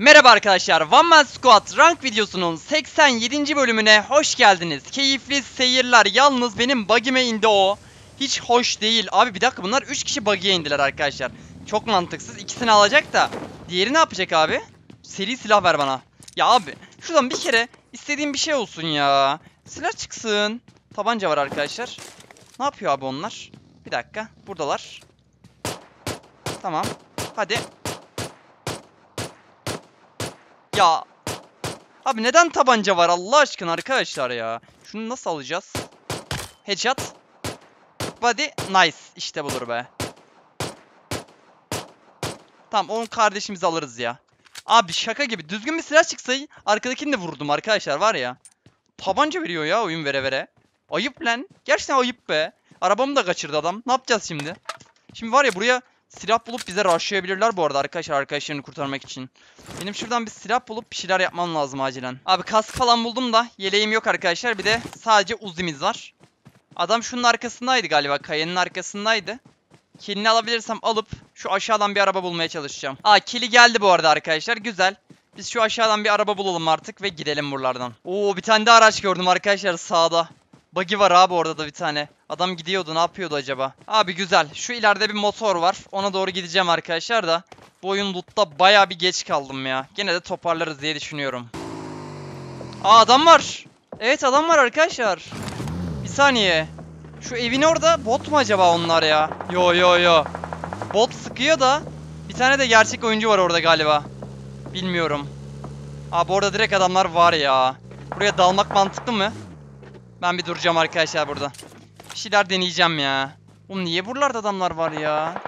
Merhaba arkadaşlar, One Man Squad rank videosunun 87. bölümüne hoş geldiniz. Keyifli seyirler. Yalnız benim bug'ime indi o. Hiç hoş değil. Abi bir dakika bunlar 3 kişi bug'e indiler arkadaşlar. Çok mantıksız. İkisini alacak da. Diğeri ne yapacak abi? Seri silah ver bana. Ya abi şuradan bir kere istediğim bir şey olsun ya. Silah çıksın. Tabanca var arkadaşlar. Ne yapıyor abi onlar? Bir dakika. Buradalar. Tamam. Hadi. Ya. Abi neden tabanca var Allah aşkına arkadaşlar ya. Şunu nasıl alacağız? Headshot. Body. Nice. İşte budur be. Tamam onun kardeşimizi alırız ya. Abi şaka gibi. Düzgün bir silah çıksa arkadakini de vurdum arkadaşlar var ya. Tabanca veriyor ya oyun vere vere. Ayıp lan. Gerçekten ayıp be. Arabamı da kaçırdı adam. Ne yapacağız şimdi? Şimdi var ya buraya silah bulup bize rushlayabilirler bu arada arkadaşlar arkadaşlarını kurtarmak için. Benim şuradan bir silah bulup bir şeyler yapmam lazım acilen. Abi kask falan buldum da yeleğim yok arkadaşlar. Bir de sadece uzimiz var. Adam şunun arkasındaydı galiba. Kayanın arkasındaydı. Kilini alabilirsem alıp şu aşağıdan bir araba bulmaya çalışacağım. Aa kili geldi bu arada arkadaşlar. Güzel. Biz şu aşağıdan bir araba bulalım artık ve gidelim buralardan. Oo bir tane de araç gördüm arkadaşlar sağda. Buggy var abi orada da bir tane. Adam gidiyordu ne yapıyordu acaba? Abi güzel. Şu ileride bir motor var. Ona doğru gideceğim arkadaşlar da. Bu oyun loot'ta baya bir geç kaldım ya. Gene de toparlarız diye düşünüyorum. Aa adam var. Evet adam var arkadaşlar. Bir saniye. Şu evin orada bot mu acaba onlar ya? Yo yo yo. Bot sıkıyor da bir tane de gerçek oyuncu var orada galiba. Bilmiyorum. Abi orada direkt adamlar var ya. Buraya dalmak mantıklı mı? Ben bir duracağım arkadaşlar burada. Bir şeyler deneyeceğim ya. Oğlum niye buralarda adamlar var ya?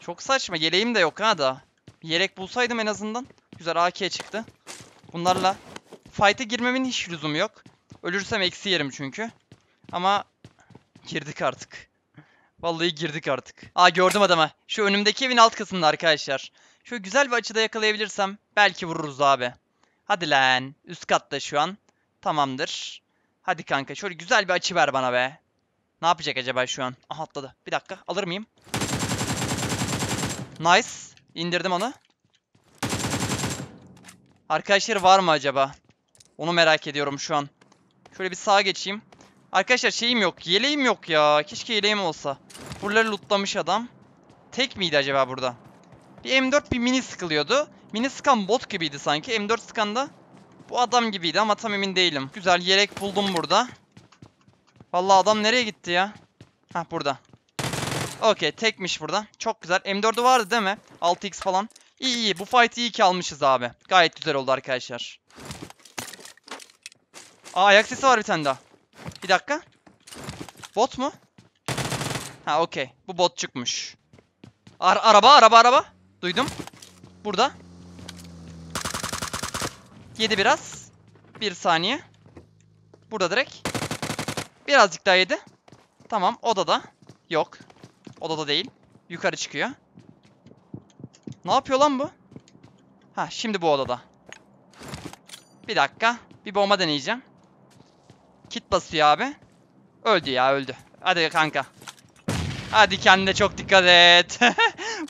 Çok saçma. Yeleğim de yok ha da. Bir yelek bulsaydım en azından. Güzel AK çıktı. Bunlarla fight'e girmemin hiç lüzumu yok. Ölürsem eksi yerim çünkü. Ama girdik artık. Vallahi girdik artık. Aa gördüm adamı. Şu önümdeki evin alt kısmında arkadaşlar. Şöyle güzel bir açıda yakalayabilirsem belki vururuz abi. Hadi lan. Üst katta şu an. Tamamdır. Hadi kanka şöyle güzel bir açı ver bana be. Ne yapacak acaba şu an? Aha atladı. Bir dakika alır mıyım? Nice. İndirdim onu. Arkadaşları var mı acaba? Onu merak ediyorum şu an. Şöyle bir sağa geçeyim. Arkadaşlar şeyim yok. Yeleğim yok ya. Keşke yeleğim olsa. Buraları lootlamış adam. Tek miydi acaba burada? Bir M4 bir mini sıkılıyordu. Mini sıkan bot gibiydi sanki. M4 sıkan da bu adam gibiydi ama tam emin değilim. Güzel yelek buldum burada. Vallahi adam nereye gitti ya? Hah burada. Okey tekmiş burada. Çok güzel. M4'ü vardı değil mi? 6x falan. İyi iyi. Bu fight'ı iyi ki almışız abi. Gayet güzel oldu arkadaşlar. Aa ayak sesi var bir tane daha. Bir dakika. Bot mu? Ha okey. Bu bot çıkmış. Ar araba araba araba. Duydum. Burada. Yedi biraz. Bir saniye. Burada direkt. Birazcık daha yedi. Tamam odada. Yok. Odada değil. Yukarı çıkıyor. Ne yapıyor lan bu? Ha şimdi bu odada. Bir dakika. Bir bomba deneyeceğim. Kit basıyor abi. Öldü ya öldü. Hadi kanka. Hadi kendine çok dikkat et.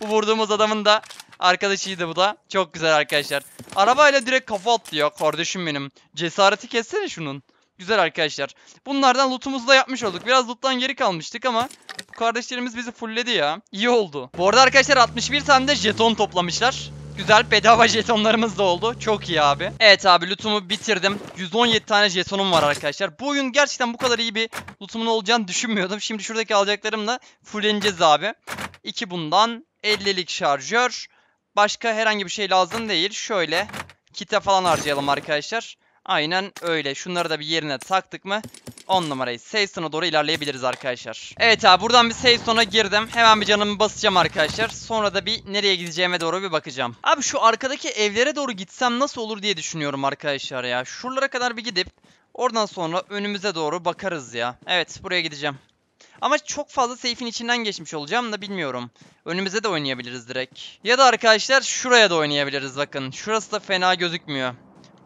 bu vurduğumuz adamın da arkadaşıydı bu da. Çok güzel arkadaşlar. Arabayla direkt kafa atlıyor kardeşim benim. Cesareti kessene şunun. Güzel arkadaşlar. Bunlardan lootumuzu da yapmış olduk. Biraz loot'tan geri kalmıştık ama bu kardeşlerimiz bizi fullledi ya. İyi oldu. Bu arada arkadaşlar 61 tane de jeton toplamışlar. Güzel bedava jetonlarımız da oldu. Çok iyi abi. Evet abi lootumu bitirdim. 117 tane jetonum var arkadaşlar. Bu oyun gerçekten bu kadar iyi bir lootumun olacağını düşünmüyordum. Şimdi şuradaki alacaklarımla fulleneceğiz abi. 2 bundan. 50'lik şarjör. Başka herhangi bir şey lazım değil. Şöyle kite falan harcayalım arkadaşlar. Aynen öyle. Şunları da bir yerine taktık mı 10 numarayı. Savestone'a doğru ilerleyebiliriz arkadaşlar. Evet abi buradan bir Savestone'a girdim. Hemen bir canımı basacağım arkadaşlar. Sonra da bir nereye gideceğime doğru bir bakacağım. Abi şu arkadaki evlere doğru gitsem nasıl olur diye düşünüyorum arkadaşlar ya. Şuralara kadar bir gidip oradan sonra önümüze doğru bakarız ya. Evet buraya gideceğim. Ama çok fazla safe'in içinden geçmiş olacağım da bilmiyorum. Önümüze de oynayabiliriz direkt. Ya da arkadaşlar şuraya da oynayabiliriz bakın. Şurası da fena gözükmüyor.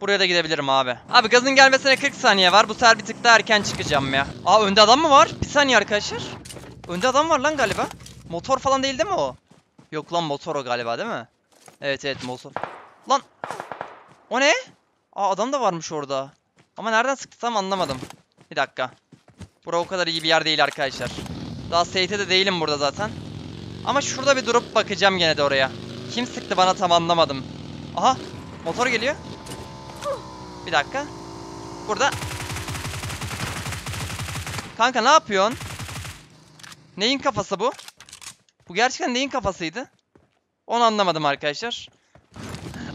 Buraya da gidebilirim abi. Abi gazın gelmesine 40 saniye var. Bu sefer bir tık daha erken çıkacağım ya. Aa önde adam mı var? Bir saniye arkadaşlar. Önde adam var lan galiba. Motor falan değil değil mi o? Yok lan motor o galiba değil mi? Evet evet motor. Lan. O ne? Aa adam da varmış orada. Ama nereden sıktı tam anlamadım. Bir dakika. Bura o kadar iyi bir yer değil arkadaşlar. Daha ST de değilim burada zaten. Ama şurada bir durup bakacağım gene de oraya. Kim sıktı bana tam anlamadım. Aha motor geliyor. Bir dakika. Burada. Kanka ne yapıyorsun? Neyin kafası bu? Bu gerçekten neyin kafasıydı? Onu anlamadım arkadaşlar.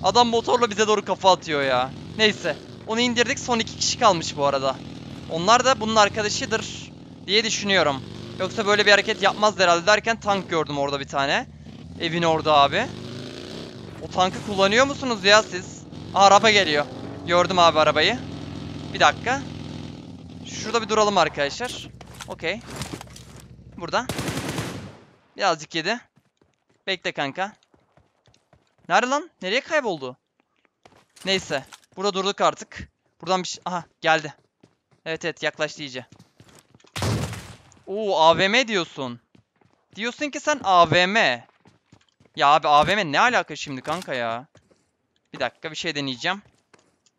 Adam motorla bize doğru kafa atıyor ya. Neyse. Onu indirdik. Son iki kişi kalmış bu arada. Onlar da bunun arkadaşıdır diye düşünüyorum. Yoksa böyle bir hareket yapmaz herhalde derken tank gördüm orada bir tane. Evin orada abi. O tankı kullanıyor musunuz ya siz? Aa, araba geliyor. Gördüm abi arabayı. Bir dakika. Şurada bir duralım arkadaşlar. Okey. Burada. Birazcık yedi. Bekle kanka. Nerede lan? Nereye kayboldu? Neyse. Burada durduk artık. Buradan bir şey... Aha geldi. Evet evet yaklaştı iyice. Oo AVM diyorsun. Diyorsun ki sen AVM. Ya abi AVM ne alaka şimdi kanka ya? Bir dakika bir şey deneyeceğim.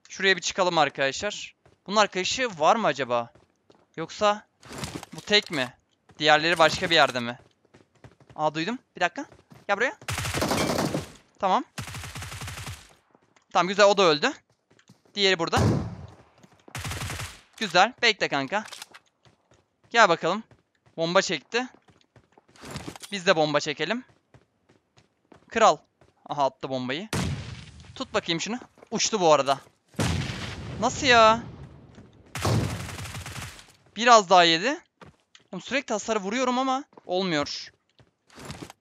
Şuraya bir çıkalım arkadaşlar. Bunun arkadaşı var mı acaba? Yoksa bu tek mi? Diğerleri başka bir yerde mi? Aa duydum. Bir dakika. Gel buraya. Tamam. Tamam güzel o da öldü. Diğeri burada. Güzel. Bekle kanka. Gel bakalım. Bomba çekti. Biz de bomba çekelim. Kral. Aha attı bombayı. Tut bakayım şunu. Uçtu bu arada. Nasıl ya? Biraz daha yedi. Oğlum sürekli hasarı vuruyorum ama olmuyor.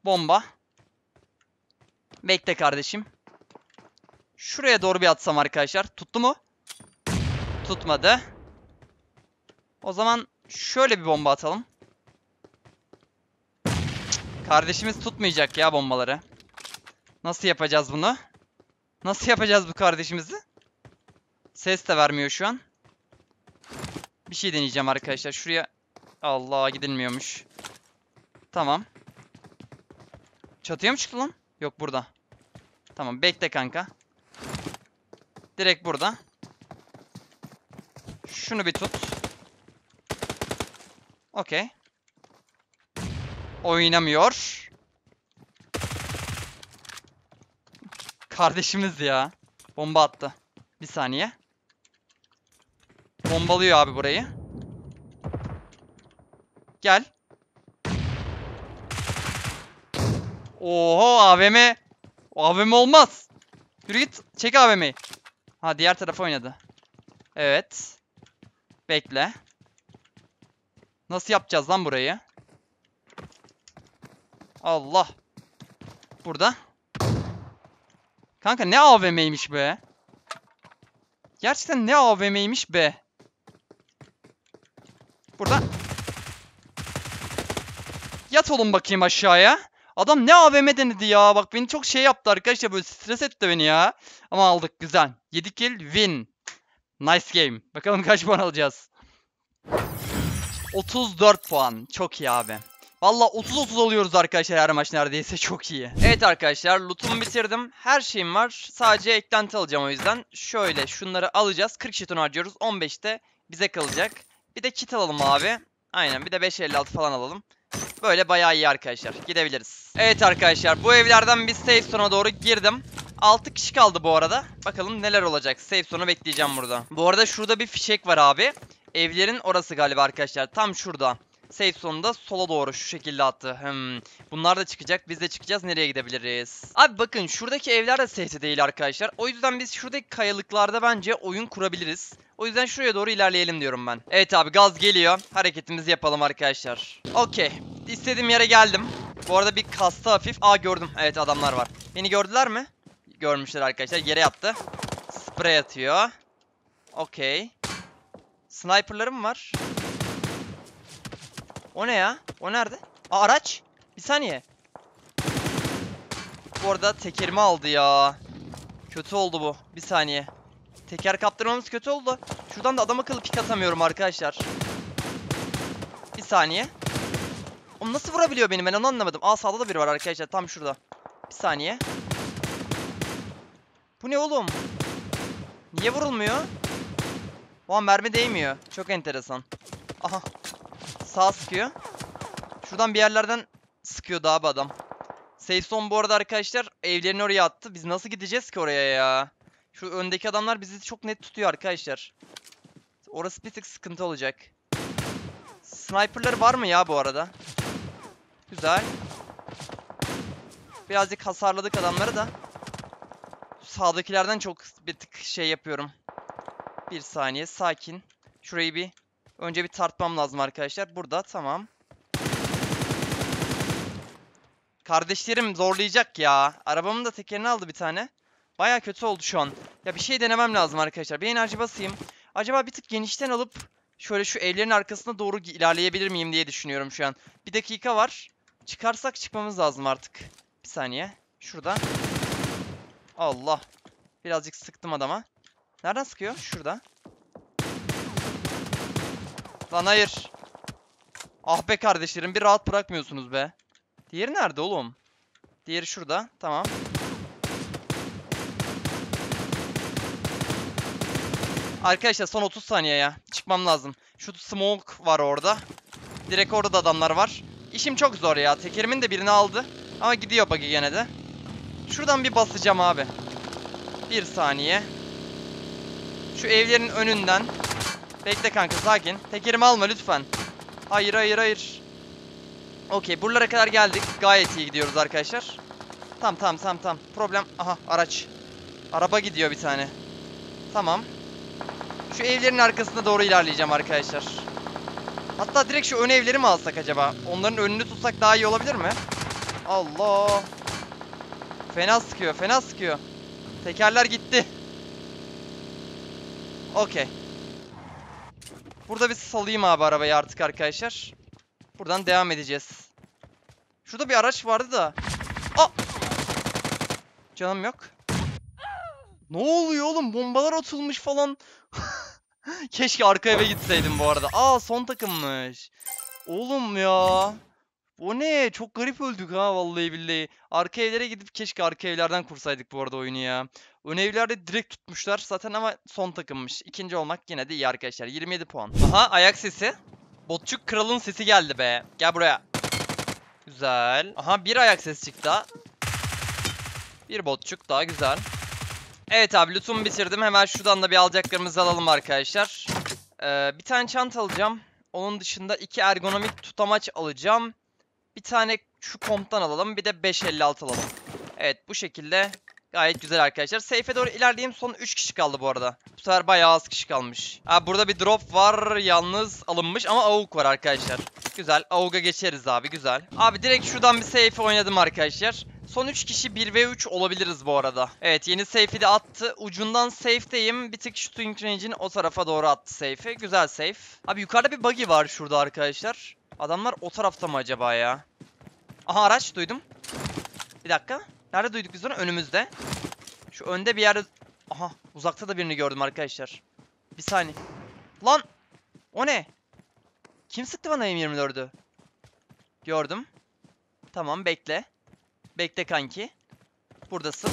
Bomba. Bekle kardeşim. Şuraya doğru bir atsam arkadaşlar. Tuttu mu? Tutmadı. O zaman şöyle bir bomba atalım. Kardeşimiz tutmayacak ya bombaları. Nasıl yapacağız bunu? Nasıl yapacağız bu kardeşimizi? Ses de vermiyor şu an. Bir şey deneyeceğim arkadaşlar. Şuraya... Allah gidilmiyormuş. Tamam. Çatıya mı çıktı lan? Yok burada. Tamam bekle kanka. Direkt burada. Şunu bir tut. Okey. Oynamıyor. Kardeşimiz ya. Bomba attı. Bir saniye. Bombalıyor abi burayı. Gel. Oho AVM. AVM olmaz. Yürü git. Çek AVM'yi. Ha diğer tarafa oynadı. Evet. Bekle. Nasıl yapacağız lan burayı? Allah. Burada. Kanka ne AVM'ymiş be. Gerçekten ne AVM'ymiş be. Burada. Yat oğlum bakayım aşağıya. Adam ne AVM denedi ya. Bak beni çok şey yaptı arkadaşlar. Böyle stres etti beni ya. Ama aldık güzel. 7 kill win. Nice game. Bakalım kaç puan alacağız. 34 puan. Çok iyi abi. Valla 30-30 alıyoruz arkadaşlar her maç neredeyse çok iyi. Evet arkadaşlar lootumu bitirdim. Her şeyim var. Sadece eklenti alacağım o yüzden. Şöyle şunları alacağız. 40 jeton harcıyoruz. 15 de bize kalacak. Bir de kit alalım abi. Aynen bir de 5.56 falan alalım. Böyle bayağı iyi arkadaşlar. Gidebiliriz. Evet arkadaşlar bu evlerden bir safe zone'a doğru girdim. 6 kişi kaldı bu arada. Bakalım neler olacak. Safe zone'u bekleyeceğim burada. Bu arada şurada bir fişek var abi. Evlerin orası galiba arkadaşlar. Tam şurada. Safe zone'da sola doğru şu şekilde attı. Hmm. Bunlar da çıkacak. Biz de çıkacağız. Nereye gidebiliriz? Abi bakın şuradaki evler de safe değil arkadaşlar. O yüzden biz şuradaki kayalıklarda bence oyun kurabiliriz. O yüzden şuraya doğru ilerleyelim diyorum ben. Evet abi gaz geliyor. Hareketimizi yapalım arkadaşlar. Okey. İstediğim yere geldim. Bu arada bir kasta hafif. Aa gördüm. Evet adamlar var. Beni gördüler mi? Görmüşler arkadaşlar. Yere yattı. Sprey atıyor. Okey. Sniper'larım var. O ne ya? O nerede? Aa araç. Bir saniye. Bu arada tekerimi aldı ya. Kötü oldu bu. Bir saniye. Teker kaptırmamız kötü oldu. Şuradan da adam akıllı pik atamıyorum arkadaşlar. Bir saniye. Oğlum nasıl vurabiliyor beni ben onu anlamadım. Aa sağda da biri var arkadaşlar tam şurada. Bir saniye. Bu ne oğlum? Niye vurulmuyor? O an mermi değmiyor. Çok enteresan. Aha. Sağ sıkıyor. Şuradan bir yerlerden sıkıyordu abi adam. Safe zone bu arada arkadaşlar evlerini oraya attı. Biz nasıl gideceğiz ki oraya ya? Şu öndeki adamlar bizi çok net tutuyor arkadaşlar. Orası bir tık sıkıntı olacak. Sniper'ları var mı ya bu arada? Güzel. Birazcık hasarladık adamları da. Sağdakilerden çok bir tık şey yapıyorum. Bir saniye sakin. Şurayı bir önce bir tartmam lazım arkadaşlar. Burada tamam. Kardeşlerim zorlayacak ya. Arabamın da tekerini aldı bir tane. Baya kötü oldu şu an. Ya bir şey denemem lazım arkadaşlar. Bir enerji basayım. Acaba bir tık genişten alıp şöyle şu evlerin arkasına doğru ilerleyebilir miyim diye düşünüyorum şu an. Bir dakika var. Çıkarsak çıkmamız lazım artık. Bir saniye. Şurada. Allah. Birazcık sıktım adama. Nereden sıkıyor? Şurada. Lan hayır. Ah be kardeşlerim bir rahat bırakmıyorsunuz be. Diğeri nerede oğlum? Diğeri şurada. Tamam. Arkadaşlar son 30 saniye ya. Çıkmam lazım. Şu smoke var orada. Direkt orada da adamlar var. İşim çok zor ya. Tekerimin de birini aldı. Ama gidiyor buggy gene de. Şuradan bir basacağım abi. Bir saniye. Şu evlerin önünden. Bekle kanka sakin. Tekerimi alma lütfen. Hayır hayır hayır. Okey buralara kadar geldik. Gayet iyi gidiyoruz arkadaşlar. Tamam tamam tamam tamam. Problem. Aha araç. Araba gidiyor bir tane. Tamam. Şu evlerin arkasına doğru ilerleyeceğim arkadaşlar. Hatta direkt şu ön evleri mi alsak acaba? Onların önünü tutsak daha iyi olabilir mi? Allah. Fena sıkıyor, fena sıkıyor. Tekerler gitti. Okey. Burada bir salayım abi arabayı artık arkadaşlar. Buradan devam edeceğiz. Şurada bir araç vardı da. Aa! Canım yok. Ne oluyor oğlum? Bombalar atılmış falan. Keşke arka eve gitseydim bu arada. Aa son takımmış. Oğlum ya. O ne? Çok garip öldük ha vallahi billahi. Arka evlere gidip keşke arka evlerden kursaydık bu arada oyunu ya. Ön evlerde direkt tutmuşlar zaten ama son takımmış. İkinci olmak yine de iyi arkadaşlar. 27 puan. Aha ayak sesi. Botçuk kralın sesi geldi be. Gel buraya. Güzel. Aha bir ayak sesi çıktı. Bir botçuk daha güzel. Evet abi lootumu bitirdim. Hemen şuradan da bir alacaklarımızı alalım arkadaşlar. Ee, bir tane çanta alacağım. Onun dışında iki ergonomik tutamaç alacağım. Bir tane şu komptan alalım. Bir de 556 alalım. Evet bu şekilde gayet güzel arkadaşlar. Safe'e doğru ilerleyeyim. Son 3 kişi kaldı bu arada. Bu sefer bayağı az kişi kalmış. Ha, burada bir drop var. Yalnız alınmış ama AUK var arkadaşlar. Güzel. AUK'a geçeriz abi. Güzel. Abi direkt şuradan bir safe oynadım arkadaşlar. Son 3 kişi 1 ve 3 olabiliriz bu arada. Evet yeni safe'i de attı. Ucundan safe'deyim. Bir tık shooting range'in o tarafa doğru attı safe'i. Güzel safe. Abi yukarıda bir buggy var şurada arkadaşlar. Adamlar o tarafta mı acaba ya? Aha araç duydum. Bir dakika. Nerede duyduk biz onu? Önümüzde. Şu önde bir yerde... Aha uzakta da birini gördüm arkadaşlar. Bir saniye. Lan! O ne? Kim sıktı bana M24'ü? Gördüm. Tamam bekle. Bekle kanki. Buradasın.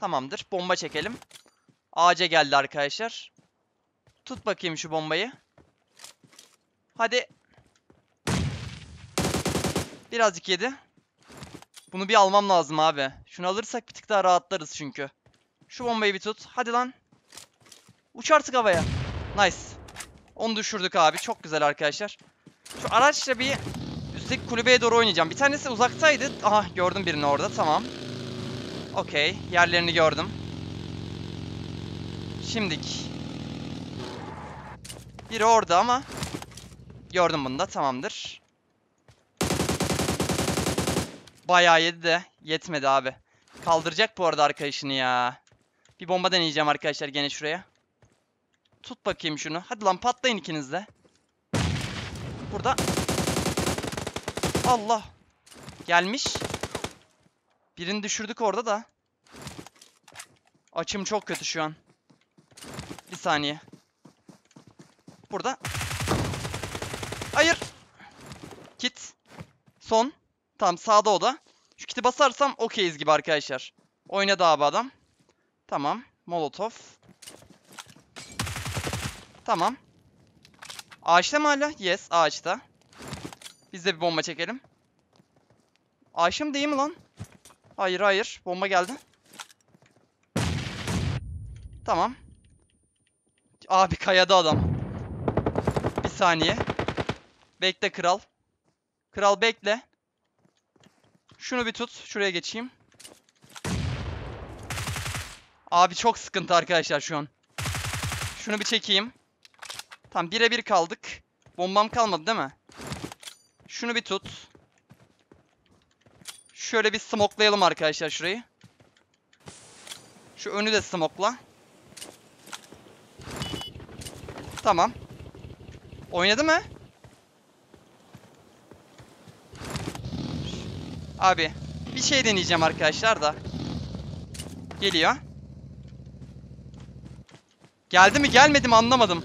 Tamamdır. Bomba çekelim. Ağaca geldi arkadaşlar. Tut bakayım şu bombayı. Hadi. Birazcık yedi. Bunu bir almam lazım abi. Şunu alırsak bir tık daha rahatlarız çünkü. Şu bombayı bir tut. Hadi lan. Uç artık havaya. Nice. Onu düşürdük abi. Çok güzel arkadaşlar. Şu araçla bir üstteki kulübeye doğru oynayacağım. Bir tanesi uzaktaydı. Aha gördüm birini orada. Tamam. Okey. Yerlerini gördüm. Şimdik. Biri orada ama. Gördüm bunu da. Tamamdır. Bayağı yedi de yetmedi abi. Kaldıracak bu arada arkadaşını ya. Bir bomba deneyeceğim arkadaşlar gene şuraya. Tut bakayım şunu. Hadi lan patlayın ikiniz de. Burada. Allah. Gelmiş. Birini düşürdük orada da. Açım çok kötü şu an. Bir saniye. Burada. Hayır. Kit. Son. Tamam sağda o da. Şu kiti basarsam okeyiz gibi arkadaşlar. Oynadı abi adam. Tamam. Molotov. Tamam. Ağaçta mı hala? Yes, ağaçta. Biz de bir bomba çekelim. Ağaçta mı değil mi lan? Hayır, hayır. Bomba geldi. Tamam. Abi kayada adam. Bir saniye. Bekle kral. Kral bekle. Şunu bir tut. Şuraya geçeyim. Abi çok sıkıntı arkadaşlar şu an. Şunu bir çekeyim. Tamam birebir kaldık. Bombam kalmadı değil mi? Şunu bir tut. Şöyle bir smoklayalım arkadaşlar şurayı. Şu önü de smokla. Tamam. Oynadı mı? Abi bir şey deneyeceğim arkadaşlar da. Geliyor. Geldi mi gelmedi mi anlamadım.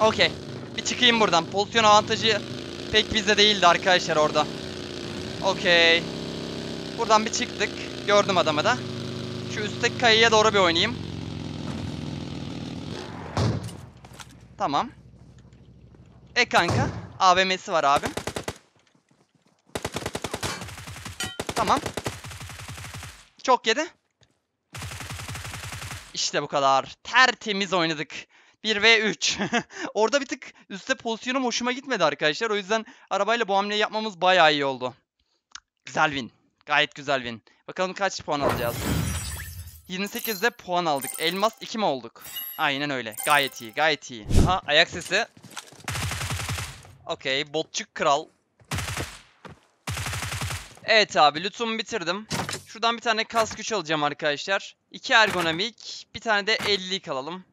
Okey. Bir çıkayım buradan. Pozisyon avantajı pek bizde değildi arkadaşlar orada. Okey. Buradan bir çıktık. Gördüm adamı da. Şu üstteki kayaya doğru bir oynayayım. Tamam. E kanka. AVM'si var abim. Tamam. Çok yedi. İşte bu kadar. Tertemiz oynadık. 1 ve 3. Orada bir tık üstte pozisyonum hoşuma gitmedi arkadaşlar. O yüzden arabayla bu hamleyi yapmamız bayağı iyi oldu. Güzel win. Gayet güzel win. Bakalım kaç puan alacağız. 28'de puan aldık. Elmas 2 mi olduk? Aynen öyle. Gayet iyi. Gayet iyi. Aha ayak sesi. Okey. Botçuk kral. Evet abi lootumu bitirdim. Şuradan bir tane kask güç alacağım arkadaşlar. 2 ergonomik, bir tane de 50'lik alalım.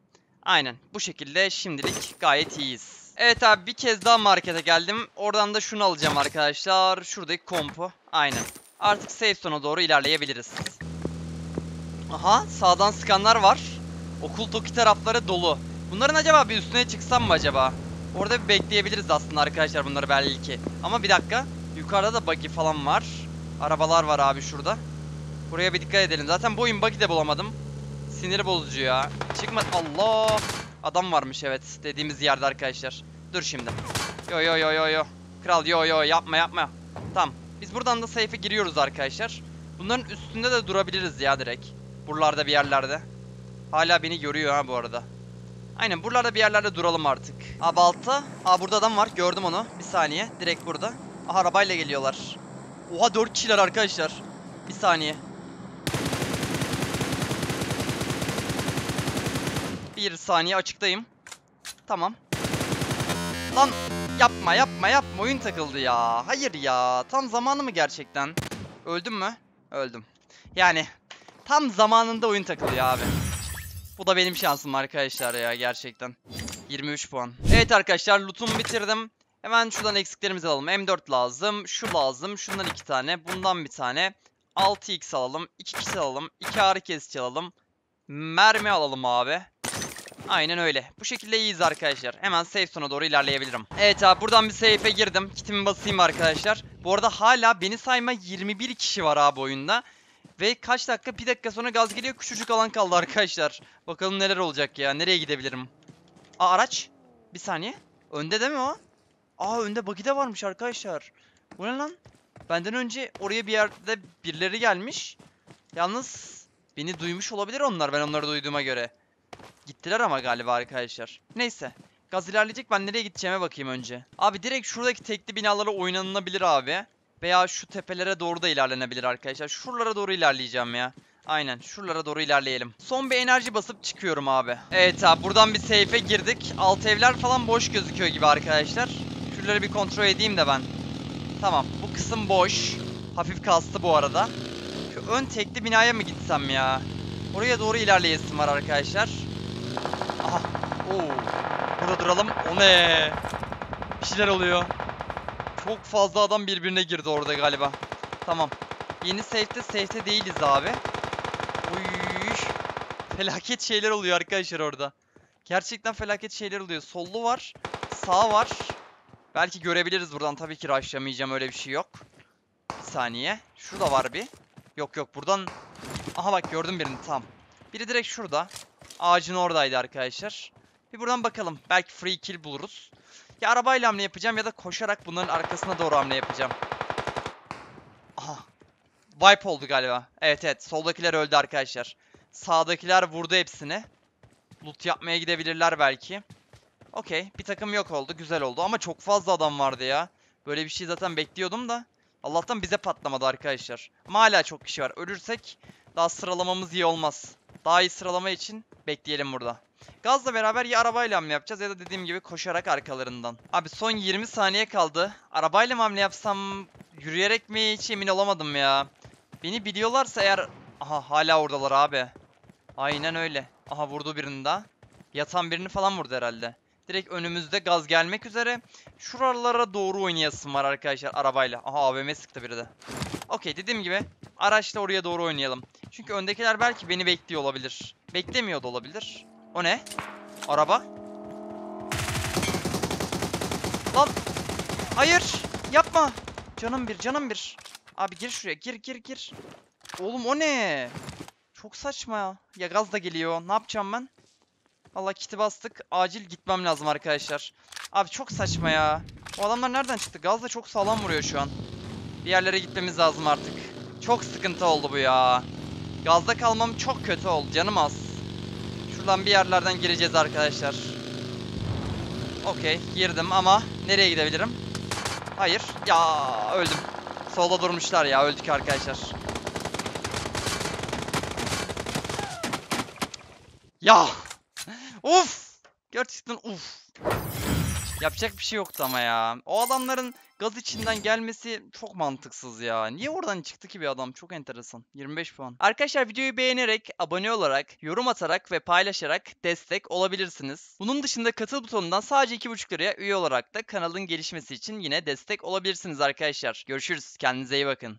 Aynen bu şekilde şimdilik gayet iyiyiz. Evet abi bir kez daha markete geldim. Oradan da şunu alacağım arkadaşlar. Şuradaki kompu. Aynen. Artık safe zone'a doğru ilerleyebiliriz. Aha sağdan sıkanlar var. Okul toki tarafları dolu. Bunların acaba bir üstüne çıksam mı acaba? Orada bir bekleyebiliriz aslında arkadaşlar bunları belki. Ama bir dakika. Yukarıda da buggy falan var. Arabalar var abi şurada. Buraya bir dikkat edelim. Zaten bu buggy de bulamadım. Sinir bozucu ya. Çıkma. Allah. Adam varmış evet. Dediğimiz yerde arkadaşlar. Dur şimdi. Yo yo yo yo yo. Kral yo yo yapma yapma. Tamam. Biz buradan da safe'e giriyoruz arkadaşlar. Bunların üstünde de durabiliriz ya direkt. Buralarda bir yerlerde. Hala beni görüyor ha bu arada. Aynen buralarda bir yerlerde duralım artık. Abi altta. Aa burada adam var. Gördüm onu. Bir saniye. Direkt burada. Aha arabayla geliyorlar. Oha 4 kişiler arkadaşlar. Bir saniye. Bir saniye açıktayım. Tamam. Lan yapma yapma yapma oyun takıldı ya. Hayır ya. Tam zamanı mı gerçekten? Öldüm mü? Öldüm. Yani tam zamanında oyun takılıyor abi. Bu da benim şansım arkadaşlar ya gerçekten. 23 puan. Evet arkadaşlar lootumu bitirdim. Hemen şuradan eksiklerimizi alalım. M4 lazım. Şu lazım. Şundan 2 tane. Bundan bir tane. 6x alalım. 2 kişi alalım. 2 ağrı kesici alalım. Mermi alalım abi. Aynen öyle. Bu şekilde iyiyiz arkadaşlar. Hemen safe zone'a doğru ilerleyebilirim. Evet abi buradan bir safe'e girdim. Kitimi basayım arkadaşlar. Bu arada hala beni sayma 21 kişi var abi oyunda. Ve kaç dakika? Bir dakika sonra gaz geliyor. Küçücük alan kaldı arkadaşlar. Bakalım neler olacak ya. Nereye gidebilirim? Aa araç. Bir saniye. Önde değil mi o? Aa önde buggy varmış arkadaşlar. Bu ne lan? Benden önce oraya bir yerde birileri gelmiş. Yalnız beni duymuş olabilir onlar ben onları duyduğuma göre. Gittiler ama galiba arkadaşlar. Neyse. Gaz ilerleyecek ben nereye gideceğime bakayım önce. Abi direkt şuradaki tekli binalara oynanılabilir abi. Veya şu tepelere doğru da ilerlenebilir arkadaşlar. Şuralara doğru ilerleyeceğim ya. Aynen şuralara doğru ilerleyelim. Son bir enerji basıp çıkıyorum abi. Evet abi buradan bir safe'e girdik. Alt evler falan boş gözüküyor gibi arkadaşlar. Şuraları bir kontrol edeyim de ben. Tamam bu kısım boş. Hafif kastı bu arada. Şu ön tekli binaya mı gitsem ya? Oraya doğru ilerleyesim var arkadaşlar. Aha. Oo. Burada duralım. O ne? Bir şeyler oluyor. Çok fazla adam birbirine girdi orada galiba. Tamam. Yeni safe'te safe'te değiliz abi. Uy. Felaket şeyler oluyor arkadaşlar orada. Gerçekten felaket şeyler oluyor. Sollu var. Sağ var. Belki görebiliriz buradan. Tabii ki rushlamayacağım. Öyle bir şey yok. Bir saniye. Şurada var bir. Yok yok buradan. Aha bak gördüm birini. Tamam. Biri direkt şurada. Ağacın oradaydı arkadaşlar. Bir buradan bakalım. Belki free kill buluruz. Ya arabayla hamle yapacağım ya da koşarak bunların arkasına doğru hamle yapacağım. Aha. Wipe oldu galiba. Evet evet. Soldakiler öldü arkadaşlar. Sağdakiler vurdu hepsini. Loot yapmaya gidebilirler belki. Okey. Bir takım yok oldu. Güzel oldu. Ama çok fazla adam vardı ya. Böyle bir şey zaten bekliyordum da. Allah'tan bize patlamadı arkadaşlar. Ama hala çok kişi var. Ölürsek daha sıralamamız iyi olmaz. Daha iyi sıralama için bekleyelim burada. Gazla beraber ya arabayla hamle yapacağız ya da dediğim gibi koşarak arkalarından. Abi son 20 saniye kaldı. Arabayla mı hamle yapsam yürüyerek mi hiç emin olamadım ya. Beni biliyorlarsa eğer... Aha hala oradalar abi. Aynen öyle. Aha vurdu birini daha. Yatan birini falan vurdu herhalde. Direkt önümüzde gaz gelmek üzere. Şuralara doğru oynayasım var arkadaşlar arabayla. Aha AVM sıktı biri de. Okey dediğim gibi araçla oraya doğru oynayalım. Çünkü öndekiler belki beni bekliyor olabilir. Beklemiyor da olabilir. O ne? Araba? Lan! Hayır! Yapma! Canım bir, canım bir. Abi gir şuraya, gir gir gir. Oğlum o ne? Çok saçma ya. Ya gaz da geliyor. Ne yapacağım ben? Allah kiti bastık. Acil gitmem lazım arkadaşlar. Abi çok saçma ya. O adamlar nereden çıktı? Gaz da çok sağlam vuruyor şu an. Bir yerlere gitmemiz lazım artık. Çok sıkıntı oldu bu ya. Gazda kalmam çok kötü oldu. Canım az. Şuradan bir yerlerden gireceğiz arkadaşlar. Okey girdim ama nereye gidebilirim? Hayır. Ya öldüm. Solda durmuşlar ya öldük arkadaşlar. Ya. Uf. Gerçekten uf. Yapacak bir şey yoktu ama ya. O adamların gaz içinden gelmesi çok mantıksız ya. Niye oradan çıktı ki bir adam? Çok enteresan. 25 puan. Arkadaşlar videoyu beğenerek, abone olarak, yorum atarak ve paylaşarak destek olabilirsiniz. Bunun dışında katıl butonundan sadece 2,5 liraya üye olarak da kanalın gelişmesi için yine destek olabilirsiniz arkadaşlar. Görüşürüz. Kendinize iyi bakın.